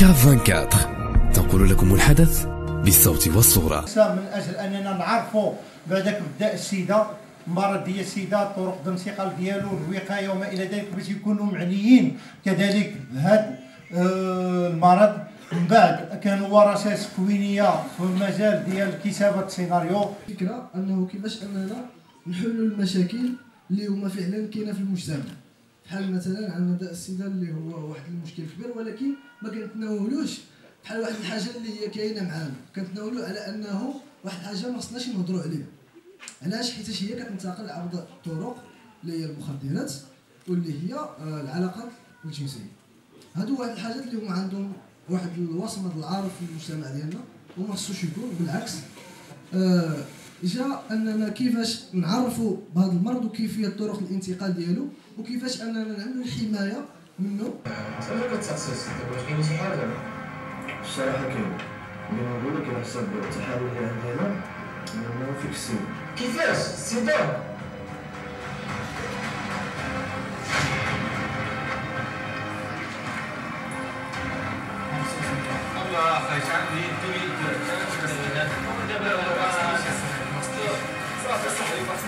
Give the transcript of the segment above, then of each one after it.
كاف 24 تنقل لكم الحدث بالصوت والصورة. من أجل أننا نعرفوا بعدك بدا السيدة المرض ديال السيدة طرق الانتقال ديالو الوقاية وما إلى ذلك باش يكونوا معنيين. كذلك بهذا آه، المرض من بعد كانوا ورشات تكوينيه في المجال ديال كتابة السيناريو. الفكرة أنه كيفاش أننا نحلوا المشاكل اللي هما فعلا كاينة في المجتمع. بحال مثلا عندنا داء السيدة اللي هو واحد المشكل كبير ولكن ما كنتناولوش بحال واحد الحاجة اللي هي كاينة معانا. كنتناولوا على أنه واحد الحاجة ما خصناش نهضروا عليها. علاش؟ حيت هي كتنتقل عبر الطرق اللي هي المخدرات واللي هي آه، العلاقات الجنسية. هادو واحد الحاجات اللي هما عندهم واحد الوصمه العار في المجتمع ديالنا وما خصوش يكون بالعكس آه جاء أننا كيفاش نعرفوا بهذا المرض وكيفية طرق الانتقال ديالو وكيفاش أننا نعملوا الحماية منه. أنا كتخصص واش كاين شي حاجة الصراحه كاين. اللي نقول لك على حسب التحاليل اللي عندنا انه فيك السن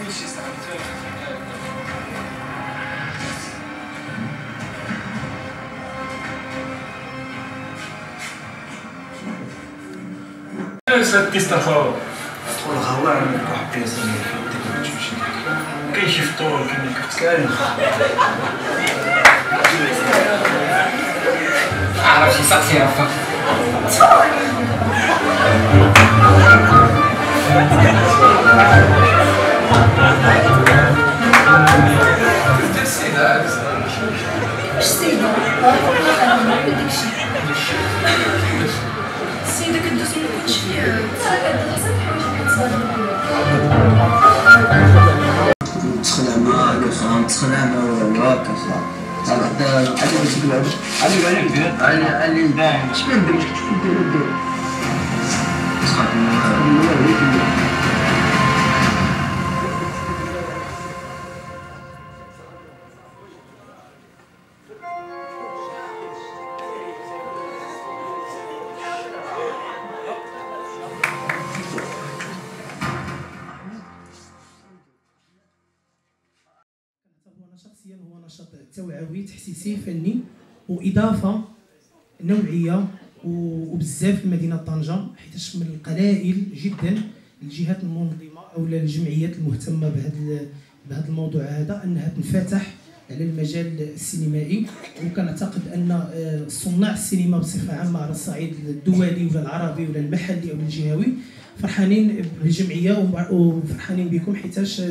میشه سد قصة خاو تدخل غوار من واحد بلاصة ما يحبك ما تمشي كيشي فطور كما كاين عرفتي سقسي عفاك كلشي تسخن عمرك تسخن عمرك هذا حتى باش تقول علي علي باين شكون ندير شكون ندير توعوي تحسيسي فني وإضافة نوعية وبزاف في مدينة طنجة حيت من القلائل جدا الجهات المنظمة أو الجمعيات المهتمة بهذا بهذا الموضوع هذا أنها تنفتح على المجال السينمائي. وكنعتقد أن آه، صناع السينما بصفة عامة على الصعيد الدولي ولا العربي ولا المحلي أو الجهوي فرحانين بالجمعية وفرحانين بكم حيتاش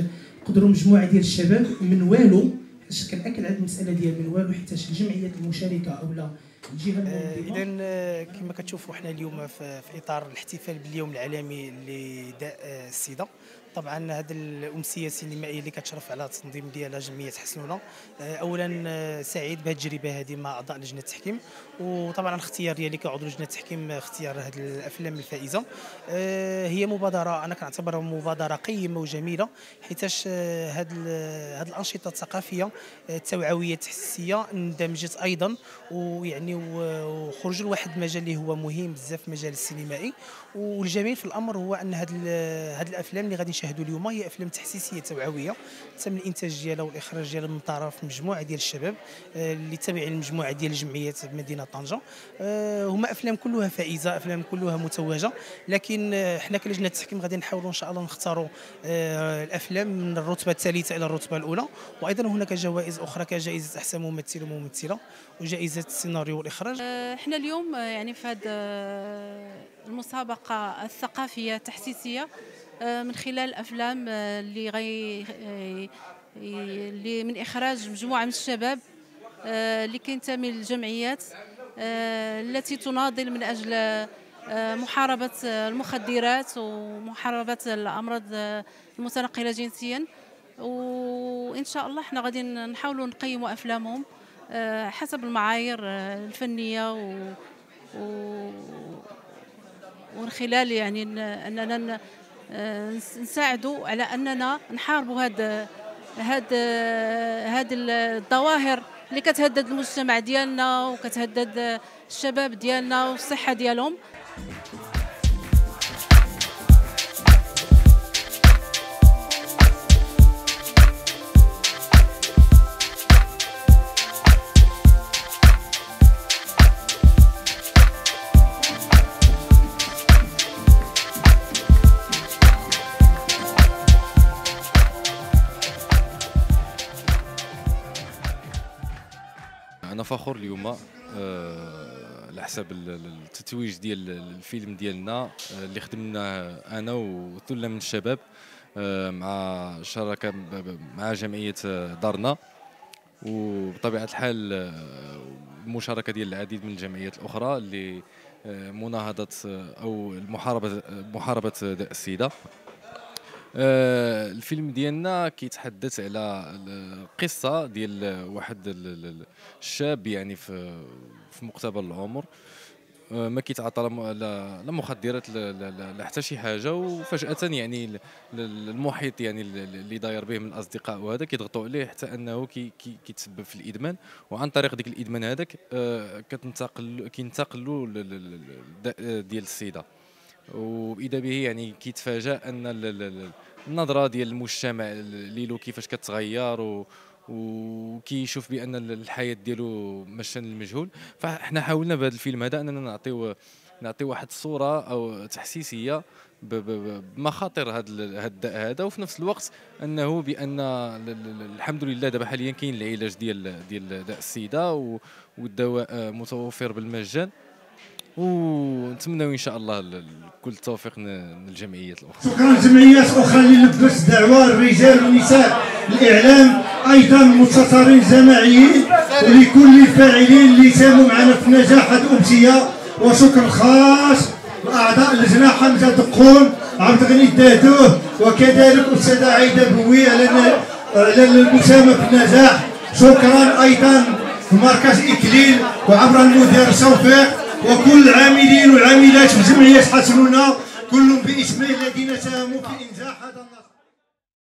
قدروا مجموعة ديال الشباب من والو حيتاش كنأكد على المسألة ديال من والو حيتاش الجمعيات المشاركة أو لا. الجهة المنظمة. اذا كما كتشوفوا حنا اليوم في, في إطار الاحتفال باليوم العالمي لداء آه، السيدة. طبعا هذه الأمسية السينمائية اللي كتشرف على التنظيم ديالها جمعية حسنونة. آه، اولا آه، سعيد بهذه التجربه هذه مع أعضاء لجنة التحكيم. وطبعا الاختيار ديالي كعضو لجنة التحكيم اختيار هذه الأفلام الفائزة. آه، هي مبادرة أنا كنعتبرها مبادرة قيمة وجميلة حيتاش هذه الأنشطة الثقافية التوعوية التحسيسيه اندمجت أيضا ويعني وخرج لواحد المجال اللي هو مهم بزاف المجال السينمائي. والجميل في الأمر هو أن هذه الأفلام اللي غادي نشاهدوا اليوم هي أفلام تحسيسية توعوية تم الإنتاج ديالها والإخراج ديالها من طرف مجموعة ديال الشباب آه، اللي تابعين لمجموعه ديال الجمعيات بمدينه طنجة. آه، هما أفلام كلها فائزة أفلام كلها متوجة لكن آه، حنا كلجنه التحكيم غادي نحاولوا إن شاء الله نختاروا الأفلام من الرتبة الثالثة إلى الرتبة الأولى. وأيضا هناك جوائز أخرى كجائزة أحسن ممثل وممثلة وجائزة السيناريو والإخراج. إحنا اليوم يعني في هذه المسابقة الثقافية التحسيسية آه، من خلال الأفلام آه، اللي غي آه، اللي من إخراج مجموعة من الشباب آه، اللي كينتمي للجمعيات آه، التي تناضل من أجل آه، محاربة آه، المخدرات ومحاربة الأمراض آه، المتنقلة جنسيا. وإن شاء الله إحنا غادي نحاولوا نقيموا أفلامهم آه، حسب المعايير آه، الفنية و, و ومن خلال يعني أننا آه، نساعدوا على أننا نحاربوا هاد هاد هاد الظواهر اللي كتهدد المجتمع ديالنا وكتهدد الشباب ديالنا والصحة ديالهم. فخور اليوم آه، على حساب التتويج ديال الفيلم ديالنا آه، اللي خدمناه أنا وثلة من الشباب آه، مع شراكة مع جمعية دارنا. وبطبيعة الحال المشاركه ديال العديد من الجمعيات الأخرى اللي مناهضة أو المحاربة محاربة السيدة. آه، الفيلم ديالنا كيتحدث على القصة ديال واحد الشاب يعني في في مقتبل العمر. آه، ما كيتعاطى لا مخدرات لا حتى شي حاجة. وفجأة يعني المحيط يعني اللي داير به من الأصدقاء وهذا كيضغطوا عليه حتى أنه كيتسبب في الإدمان. وعن طريق ديك الإدمان هذاك آه، كتنتقل كينتقلوا ديال السيدة. وإذا به يعني كيتفاجأ أن النظرة ديال المجتمع ليلو كيفاش كتغير و وكيشوف بأن الحياة ديالو مشان المجهول. فإحنا حاولنا بهذا الفيلم هذا أننا نعطيو نعطي واحد الصورة أو تحسيسية بمخاطر هذا الداء هذا. وفي نفس الوقت أنه بأن الحمد لله دابا حاليا كاين العلاج ديال ديال داء السيدة والدواء متوفر بالمجان. ونتمنوا إن شاء الله كل التوفيق للجمعيات الأخرى. شكرا للجمعيات الأخرى اللي لبست دعوة الرجال والنساء. الإعلام أيضا المستشارين الجماعيين ولكل الفاعلين اللي ساهموا معنا في نجاح هذه الأمسية. وشكر خاص لأعضاء اللجنة حمزة دقون عبد الغني الدادوه وكذلك أستاذة عايدة بوي على على المساهمة في النجاح. شكرا أيضا في مركز إكليل وعبر المدير توفيق وكل العاملين والعاملات في الجمعيات حسنونا كلهم باسمه الذين ساهموا في انجاح هذا النصر